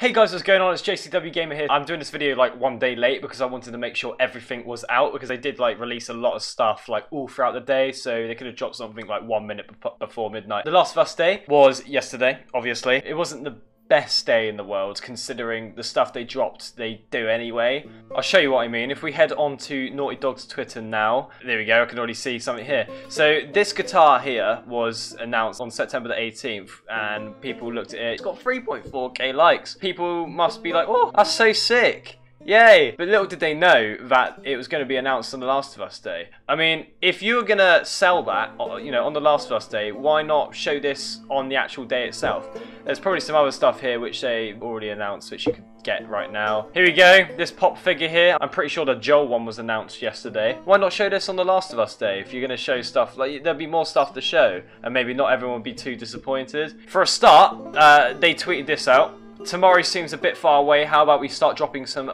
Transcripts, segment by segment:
Hey guys, what's going on? It's JCW Gamer here. I'm doing this video like one day late because I wanted to make sure everything was out because they did like release a lot of stuff like all throughout the day so they could have dropped something like one minute before midnight. The Last of Us Day was yesterday, obviously. It wasn't the best day in the world considering the stuff they dropped they do anyway. I'll show you what I mean. If we head on to Naughty Dog's Twitter now, there we go, I can already see something here. So this guitar here was announced on September the 18th and people looked at it. It's got 3.4k likes. People must be like, oh, that's so sick. Yay! But little did they know that it was going to be announced on The Last of Us Day. I mean, if you were going to sell that, uh, you know, on The Last of Us Day, why not show this on the actual day itself? There's probably some other stuff here which they already announced, which you could get right now. Here we go, this pop figure here. I'm pretty sure the Joel one was announced yesterday. Why not show this on The Last of Us Day? If you're going to show stuff, like there'll be more stuff to show, and maybe not everyone will be too disappointed. For a start, uh, they tweeted this out. Tomorrow seems a bit far away. How about we start dropping some...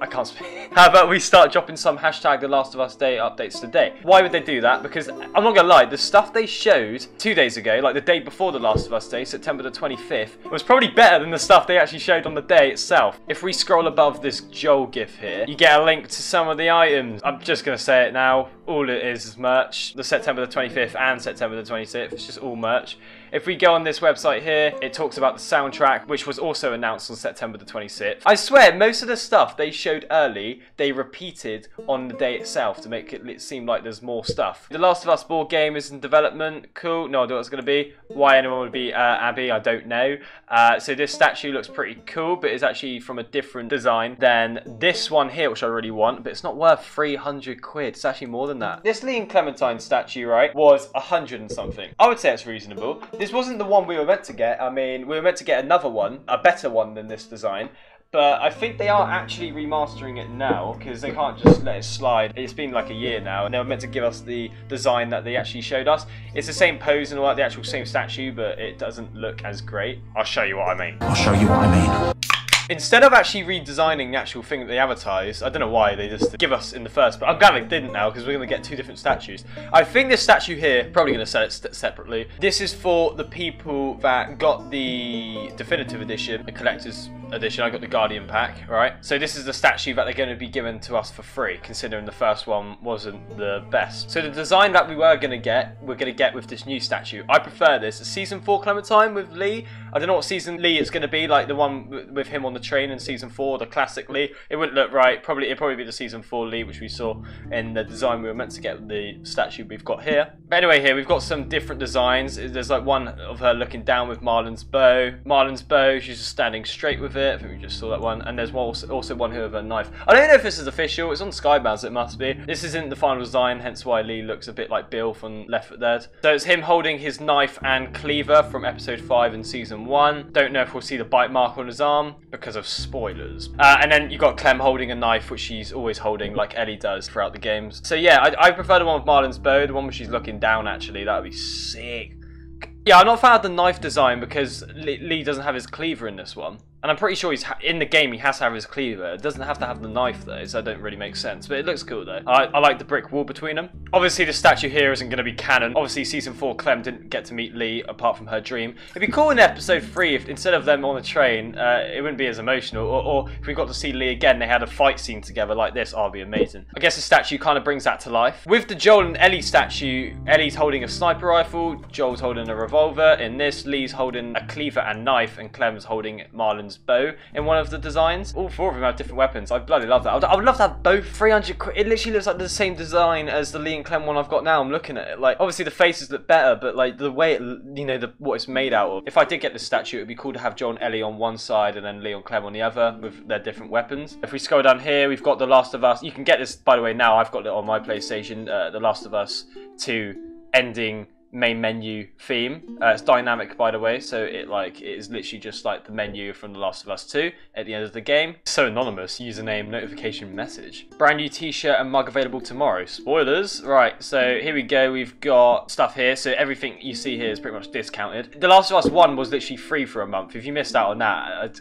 I can't speak. How about we start dropping some hashtag The Last of Us Day updates today? Why would they do that? Because I'm not to lie, the stuff they showed two days ago, like the day before The Last of Us Day, September the 25th, was probably better than the stuff they actually showed on the day itself. If we scroll above this Joel gif here, you get a link to some of the items. I'm just to say it now. All it is is merch. The September the 25th and September the 26th. It's just all merch. If we go on this website here, it talks about the soundtrack, which was also announced on September the 26th. I swear, most of the stuff they showed early, they repeated on the day itself to make it seem like there's more stuff. The Last of Us board game is in development. Cool. No idea what it's going to be. Why anyone would be uh, Abby, I don't know. Uh, so this statue looks pretty cool, but it's actually from a different design than this one here, which I really want, but it's not worth 300 quid. It's actually more than that. This Lee and Clementine statue, right, was a 100 and something. I would say it's reasonable. This wasn't the one we were meant to get. I mean, we were meant to get another one, a better one than this design. But I think they are actually remastering it now because they can't just let it slide. It's been like a year now, and they were meant to give us the design that they actually showed us. It's the same pose and all that, the actual same statue, but it doesn't look as great. I'll show you what I mean. I'll show you what I mean. Instead of actually redesigning the actual thing that they advertised, I don't know why they just give us in the first, but I'm glad they didn't now because we're going to get two different statues. I think this statue here, probably going to sell it separately. This is for the people that got the definitive edition, the collector's edition. I got the Guardian pack, right? So this is the statue that they're going to be given to us for free, considering the first one wasn't the best. So the design that we were going to get, we're going to get with this new statue. I prefer this. Season 4 Clementine with Lee. I don't know what season Lee it's going to be, like the one with him on the train in season four, the classic Lee. It wouldn't look right. Probably it'd probably be the season four Lee, which we saw in the design we were meant to get the statue we've got here. But anyway, here we've got some different designs. There's like one of her looking down with Marlon's bow. Marlon's bow, she's just standing straight with it. I think we just saw that one. And there's also also one here with a knife. I don't know if this is official. It's on Skybound, it must be. This isn't the final design, hence why Lee looks a bit like Bill from Left 4 Dead. So it's him holding his knife and cleaver from episode 5 in season 1. Don't know if we'll see the bite mark on his arm because of spoilers. Uh, and then you got Clem holding a knife, which she's always holding, like Ellie does throughout the games. So yeah, I, I prefer the one with Marlon's bow, the one where she's looking down. Actually, that would be sick. Yeah, I'm not fan of the knife design because Lee doesn't have his cleaver in this one. And I'm pretty sure he's in the game he has to have his cleaver. It doesn't have to have the knife though, so that don't really make sense. But it looks cool though. I, I like the brick wall between them. Obviously the statue here isn't going to be canon. Obviously season 4 Clem didn't get to meet Lee apart from her dream. It'd be cool in episode 3 if instead of them on the train, uh, it wouldn't be as emotional. Or, or, if we got to see Lee again, they had a fight scene together like this. It'd be amazing. I guess the statue kind of brings that to life. With the Joel and Ellie statue, Ellie's holding a sniper rifle, Joel's holding a revolver. In this, Lee's holding a cleaver and knife, and Clem's holding Marlon's bow. In one of the designs. All four of them have different weapons. I bloody love that. I would, I would love to have both 300 quid. It literally looks like the same design as the Lee and Clem one I've got now. I'm looking at it. Like, obviously the faces look better, but like the way it, you know, the, what it's made out of. If I did get this statue, it would be cool to have Joel Ellie on one side and then Lee and Clem on the other with their different weapons. If we scroll down here, we've got The Last of Us. You can get this, by the way, now. I've got it on my PlayStation. Uh, the Last of Us 2 ending main menu theme. Uh, it's dynamic, by the way, so it like it is literally just like the menu from The Last of Us 2 at the end of the game. So anonymous, username, notification, message. Brand new t-shirt and mug available tomorrow. Spoilers. Right, so here we go. We've got stuff here. So everything you see here is pretty much discounted. The Last of Us 1 was literally free for a month. If you missed out on that,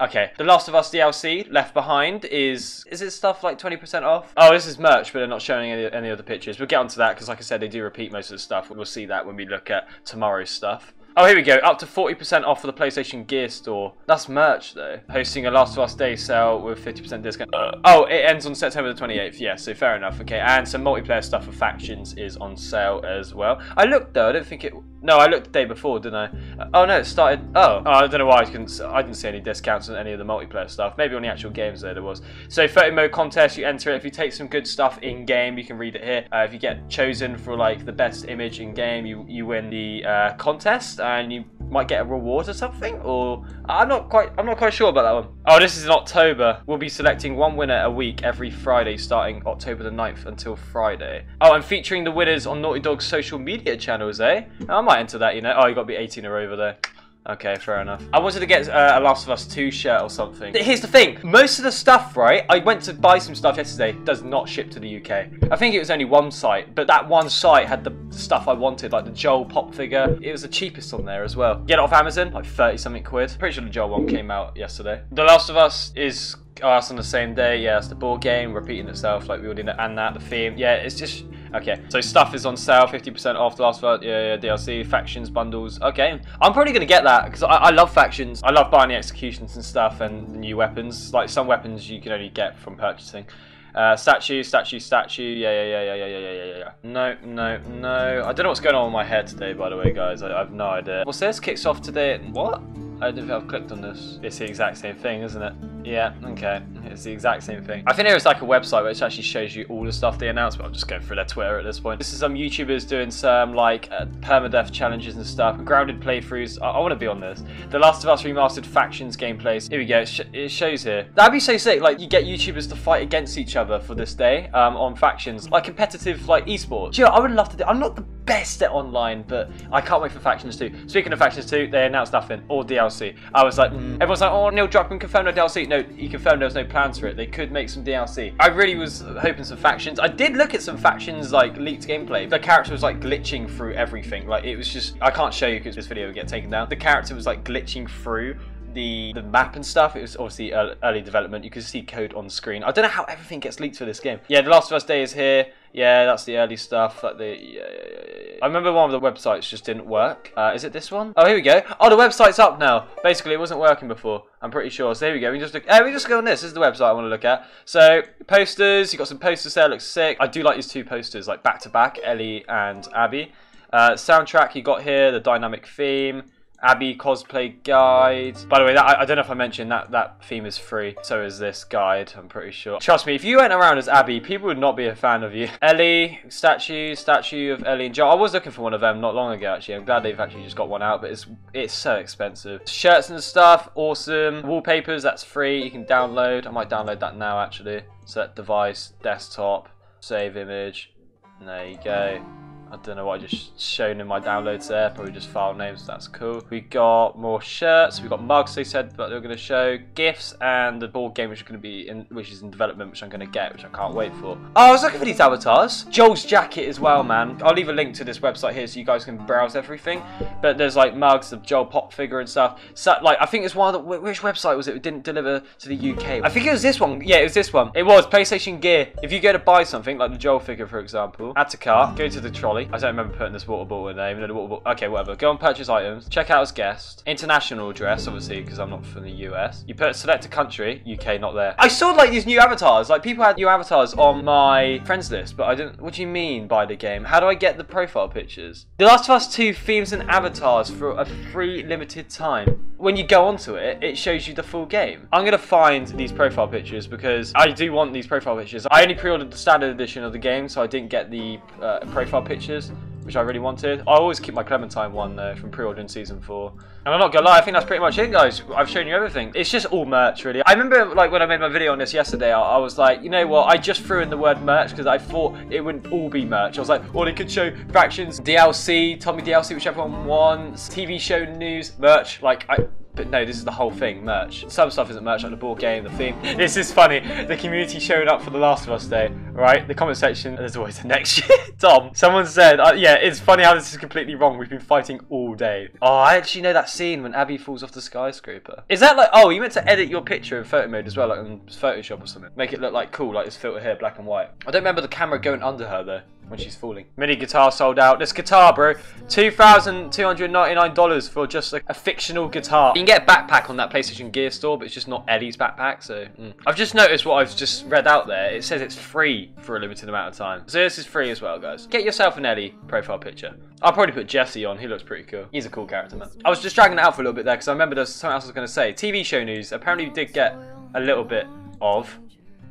Okay, The Last of Us DLC, Left Behind, is... Is it stuff like 20% off? Oh, this is merch, but they're not showing any, any of the pictures. We'll get onto that, because like I said, they do repeat most of the stuff. We'll see that when we look at tomorrow's stuff. Oh, here we go. Up to 40% off for the PlayStation Gear store. That's merch, though. Hosting a Last of Us Day sale with 50% discount. Uh, oh, it ends on September the 28th. Yeah, so fair enough. Okay, and some multiplayer stuff for factions is on sale as well. I looked, though. I don't think it... No, I looked the day before, didn't I? Uh, oh, no, it started... Oh, oh I don't know why I, couldn't, I didn't see any discounts on any of the multiplayer stuff. Maybe on the actual games, though, there was. So, photo mode contest, you enter it. If you take some good stuff in-game, you can read it here. Uh, if you get chosen for, like, the best image in-game, you, you win the uh, contest, and you might get a reward or something, or I'm not quite I'm not quite sure about that one. Oh, this is in October. We'll be selecting one winner a week every Friday starting October the 9th until Friday. Oh, I'm featuring the winners on Naughty Dog's social media channels, eh? I might enter that, you know. Oh, you got to be 18 or over there. Okay, fair enough. I wanted to get uh, a Last of Us 2 shirt or something. Here's the thing. Most of the stuff, right, I went to buy some stuff yesterday, does not ship to the UK. I think it was only one site, but that one site had the stuff I wanted, like the Joel pop figure. It was the cheapest on there as well. Get it off Amazon, like 30 something quid. Pretty sure the Joel one came out yesterday. The Last of Us is oh, on the same day. Yeah, it's the board game repeating itself like we already know, and that, the theme. Yeah, it's just Okay, so stuff is on sale, 50% off the last yeah, yeah, DLC, factions, bundles. Okay, I'm probably going to get that because I, I, love factions. I love buying the executions and stuff and new weapons. Like some weapons you can only get from purchasing. Uh, statue, statue, statue. Yeah, yeah, yeah, yeah, yeah, yeah, yeah, yeah. No, no, no. I don't know what's going on with my head today, by the way, guys. I, I have no idea. What's this? Kicks off today. What? I don't think I've clicked on this. It's the exact same thing, isn't it? Yeah, okay. It's the exact same thing. I think there is like a website which actually shows you all the stuff they announce, but I'm just going through their Twitter at this point. This is some YouTubers doing some like uh, permadeath challenges and stuff, grounded playthroughs. I, I want to be on this. The Last of Us Remastered Factions gameplays. Here we go. It, sh it, shows here. That'd be so sick. Like you get YouTubers to fight against each other for this day um, on factions, like competitive like esports. Know, I would love to do. I'm not the best at online, but I can't wait for Factions 2. Speaking of Factions 2, they announced nothing, or DLC. I was like, mm. everyone's like, oh, Neil Druckmann confirmed no DLC. No, he confirmed there was no plans for it. They could make some DLC. I really was hoping some Factions. I did look at some Factions, like, leaked gameplay. The character was, like, glitching through everything. Like, it was just, I can't show you because this video would get taken down. The character was, like, glitching through the the map and stuff. It was obviously early development. You could see code on screen. I don't know how everything gets leaked for this game. Yeah, The Last of Us Day is here. Yeah, that's the early stuff. Like the yeah, yeah, I remember one of the websites just didn't work. Uh, is it this one? Oh, here we go. Oh, the website's up now. Basically, it wasn't working before. I'm pretty sure. So here we go. We just look. Hey, we just go on this. This is the website I want to look at. So posters. You got some posters there. Looks sick. I do like these two posters, like back to back. Ellie and Abby. Uh, soundtrack you got here. The dynamic theme. Abby cosplay guide. By the way, that, I, I, don't know if I mentioned that that theme is free. So is this guide, I'm pretty sure. Trust me, if you went around as Abby, people would not be a fan of you. Ellie, statue, statue of Ellie and Joel. I was looking for one of them not long ago, actually. I'm glad they've actually just got one out, but it's it's so expensive. Shirts and stuff, awesome. Wallpapers, that's free. You can download. I might download that now, actually. Set device, desktop, save image. And There you go. I don't know what I just shown in my downloads there, probably just file names, that's cool. We got more shirts, we got mugs they said that they were going to show, gifts, and the board game which is going to be in, which is in development, which I'm going to get, which I can't wait for. Oh, I was looking for these avatars. Joel's jacket as well, man. I'll leave a link to this website here so you guys can browse everything. But there's like mugs, of Joel pop figure and stuff. So, like, I think it's one of the, which website was it? It didn't deliver to the UK. I think it was this one. Yeah, it was this one. It was PlayStation Gear. If you go to buy something, like the Joel figure, for example, add to cart, go to the trolley, I don't remember putting this water bottle in there, even though the water bottle... Okay, whatever. Go and purchase items. Check out as guest. International address, obviously, because I'm not from the US. You put select a country. UK, not there. I saw, like, these new avatars. Like, people had new avatars on my friends list, but I didn't... What do you mean by the game? How do I get the profile pictures? The Last of Us 2 themes and avatars for a free limited time. When you go onto it, it shows you the full game. I'm going to find these profile pictures because I do want these profile pictures. I only pre-ordered the standard edition of the game, so I didn't get the uh, profile pictures which I really wanted. I always keep my Clementine one though from pre-ordering season four. And I'm not gonna lie, I think that's pretty much it, guys. I've shown you everything. It's just all merch, really. I remember, like, when I made my video on this yesterday, I, I was like, you know what? I just threw in the word merch because I thought it wouldn't all be merch. I was like, well, they could show factions, DLC, Tommy DLC, which everyone wants, TV show news, merch. Like, I, but no, this is the whole thing, merch. Some stuff isn't merch, like the board game, the theme. This is funny. The community showed up for The Last of Us Day. right? The comment section, there's always a next year. Dom, someone said, uh, yeah, it's funny how this is completely wrong. We've been fighting all day. Oh, I actually know that scene when Abby falls off the skyscraper. Is that like, oh, you meant to edit your picture in photo mode as well, like on Photoshop or something? Make it look like cool, like this filter here, black and white. I don't remember the camera going under her though when she's falling. Mini guitar sold out. This guitar, bro, $2,299 for just a, a, fictional guitar. You can get a backpack on that PlayStation Gear store, but it's just not Ellie's backpack, so... Mm. I've just noticed what I've just read out there. It says it's free for a limited amount of time. So this is free as well, guys. Get yourself an Ellie profile picture. I'll probably put Jesse on. He looks pretty cool. He's a cool character, man. I was just dragging it out for a little bit there because I remember there's something else I was going to say. TV show news. Apparently did get a little bit of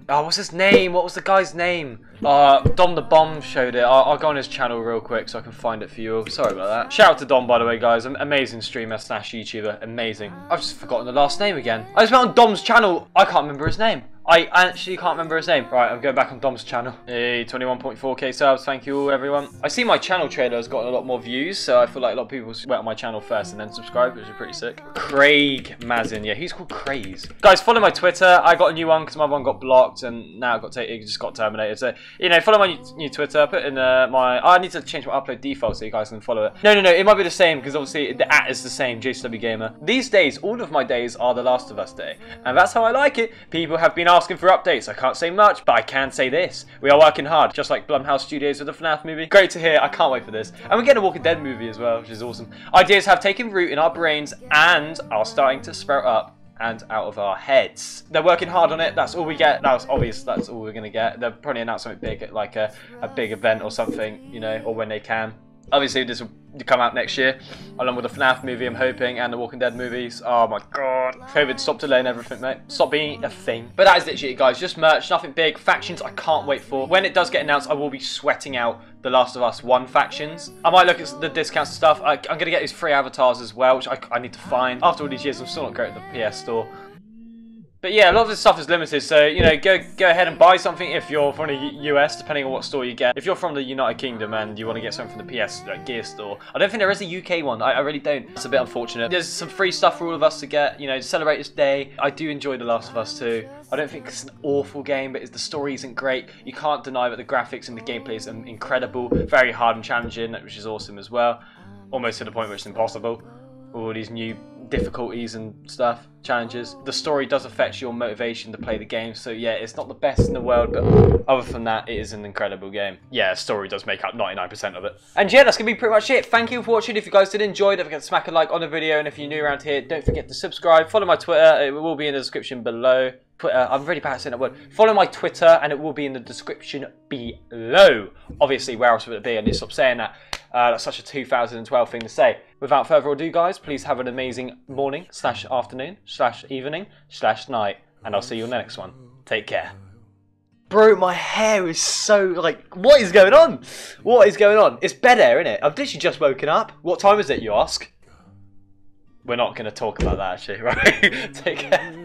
Oh, what's his name? What was the guy's name? Uh, Dom the Bomb showed it. I'll, I'll, go on his channel real quick so I can find it for you. Sorry about that. Shout out to Dom, by the way, guys. Amazing streamer slash YouTuber. Amazing. I've just forgotten the last name again. I just went on Dom's channel. I can't remember his name. I actually can't remember his name. Right, I'm going back on Dom's channel. Hey, 21.4k subs. Thank you all, everyone. I see my channel trailer has gotten a lot more views, so I feel like a lot of people went on my channel first and then subscribed, which is pretty sick. Craig Mazin. Yeah, he's called Craze. Guys, follow my Twitter. I got a new one because my one got blocked and now it, got it just got terminated. So, you know, follow my new Twitter. Put in uh, my... I need to change my upload default so you guys can follow it. No, no, no. It might be the same because obviously the at is the same. JCW Gamer. These days, all of my days are The Last of Us Day. And that's how I like it. People have been asking for updates. I can't say much, but I can say this. We are working hard, just like Blumhouse Studios with the FNAF movie. Great to hear. I can't wait for this. And we're getting a Walking Dead movie as well, which is awesome. Ideas have taken root in our brains and are starting to sprout up and out of our heads. They're working hard on it. That's all we get. That's obvious. That's all we're going to get. They'll probably announce something big, like a, a big event or something, you know, or when they can. Obviously, this will come out next year, along with the FNAF movie, I'm hoping, and the Walking Dead movies. Oh my god. COVID, stop delaying everything, mate. Stop being a thing. But that is literally it, guys. Just merch, nothing big. Factions, I can't wait for. When it does get announced, I will be sweating out the Last of Us 1 factions. I might look at the discounts and stuff. I, am going to get these free avatars as well, which I, I need to find. After all these years, I'm still not great at the PS Store. But yeah, a lot of this stuff is limited, so you know, go go ahead and buy something if you're from the US, depending on what store you get. If you're from the United Kingdom and you want to get something from the PS like, Gear store, I don't think there is a UK one. I, I really don't. It's a bit unfortunate. There's some free stuff for all of us to get. You know, to celebrate this day. I do enjoy The Last of Us 2. I don't think it's an awful game, but the story isn't great. You can't deny that the graphics and the gameplay is incredible, very hard and challenging, which is awesome as well. Almost to the point where it's impossible. All these new difficulties and stuff, challenges. The story does affect your motivation to play the game, so yeah, it's not the best in the world, but other than that, it is an incredible game. Yeah, story does make up 99% of it. And yeah, that's going to be pretty much it. Thank you for watching. If you guys did enjoy, don't forget to smack a like on the video, and if you're new around here, don't forget to subscribe. Follow my Twitter, it will be in the description below. Twitter. Uh, I'm really bad at saying that word. Follow my Twitter, and it will be in the description below. Obviously, where else would it be? And need stop saying that. Uh, that's such a 2012 thing to say. Without further ado, guys, please have an amazing morning, slash afternoon, slash evening, slash night, and I'll see you on the next one. Take care. Bro, my hair is so, like, what is going on? What is going on? It's bed air, isn't it? I've literally just woken up. What time is it, you ask? We're not going to talk about that, actually, right? Take care.